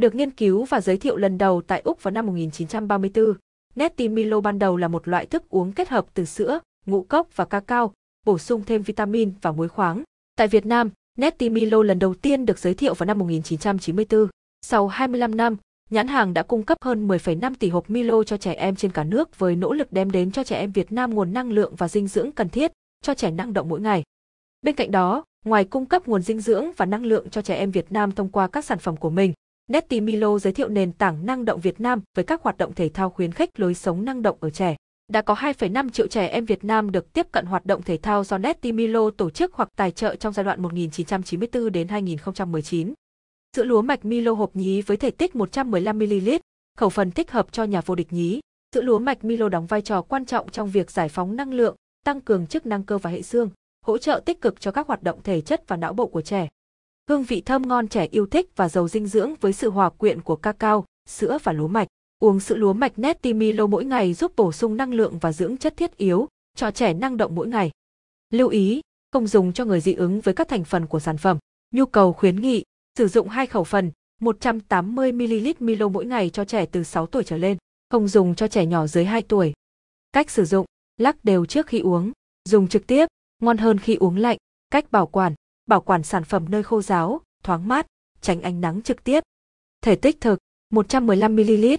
Được nghiên cứu và giới thiệu lần đầu tại Úc vào năm 1934, Nesti Milo ban đầu là một loại thức uống kết hợp từ sữa, ngũ cốc và cacao, bổ sung thêm vitamin và muối khoáng. Tại Việt Nam, Nesti Milo lần đầu tiên được giới thiệu vào năm 1994. Sau 25 năm, nhãn hàng đã cung cấp hơn 10,5 tỷ hộp Milo cho trẻ em trên cả nước với nỗ lực đem đến cho trẻ em Việt Nam nguồn năng lượng và dinh dưỡng cần thiết cho trẻ năng động mỗi ngày. Bên cạnh đó, ngoài cung cấp nguồn dinh dưỡng và năng lượng cho trẻ em Việt Nam thông qua các sản phẩm của mình, Netty Milo giới thiệu nền tảng năng động Việt Nam với các hoạt động thể thao khuyến khích lối sống năng động ở trẻ. Đã có 2,5 triệu trẻ em Việt Nam được tiếp cận hoạt động thể thao do Netty Milo tổ chức hoặc tài trợ trong giai đoạn 1994 đến 2019. Sữa lúa mạch Milo hộp nhí với thể tích 115ml, khẩu phần thích hợp cho nhà vô địch nhí. Sữa lúa mạch Milo đóng vai trò quan trọng trong việc giải phóng năng lượng, tăng cường chức năng cơ và hệ xương, hỗ trợ tích cực cho các hoạt động thể chất và não bộ của trẻ. Hương vị thơm ngon trẻ yêu thích và giàu dinh dưỡng với sự hòa quyện của cacao, sữa và lúa mạch. Uống sữa lúa mạch Nesti Milo mỗi ngày giúp bổ sung năng lượng và dưỡng chất thiết yếu, cho trẻ năng động mỗi ngày. Lưu ý, không dùng cho người dị ứng với các thành phần của sản phẩm. Nhu cầu khuyến nghị, sử dụng hai khẩu phần, 180ml Milo mỗi ngày cho trẻ từ 6 tuổi trở lên, không dùng cho trẻ nhỏ dưới 2 tuổi. Cách sử dụng, lắc đều trước khi uống, dùng trực tiếp, ngon hơn khi uống lạnh, cách bảo quản, bảo quản sản phẩm nơi khô ráo, thoáng mát, tránh ánh nắng trực tiếp. Thể tích thực 115ml